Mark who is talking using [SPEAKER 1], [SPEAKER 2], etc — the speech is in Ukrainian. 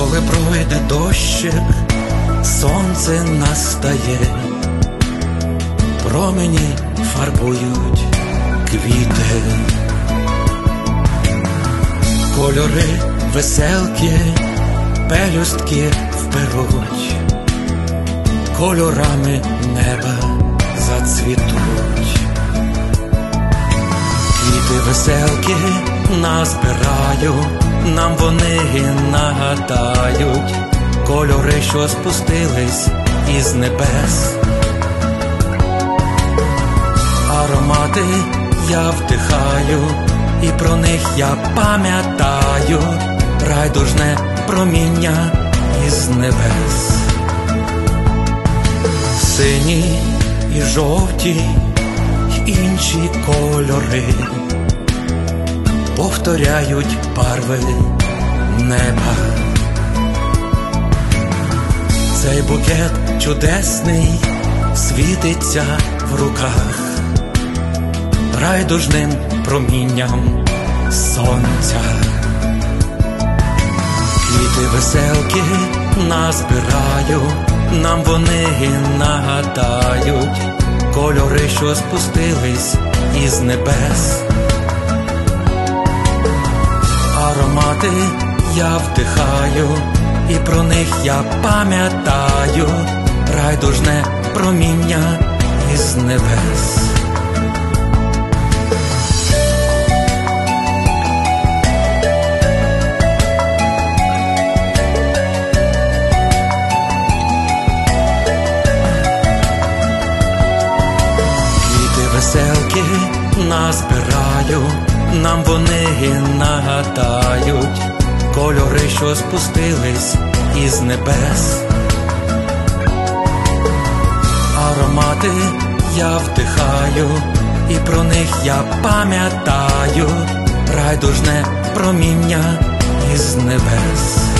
[SPEAKER 1] Коли пройде дощик, сонце настає, промені фарбують квіти, кольори веселки, пелюстки вперуть, кольорами неба зацвітуть. Квіти веселки назбираю, нам вони нагадають кольори, що спустились із небес. Аромати я вдихаю, і про них я пам'ятаю, райдужне проміння із небес. Сині і жовті й інші кольори повторяють барви неба. Цей букет чудесний світиться в руках райдужним промінням сонця. Квіти веселки назбираю, нам вони нагадають кольори, що спустились із небес. Аромати. Я вдихаю, і про них я пам'ятаю. Райдужне проміння із небес. Квіти веселки назбираю, нам вони нагадають кольори, що спустились із небес. Аромати я вдихаю, і про них я пам'ятаю райдужне проміння із небес.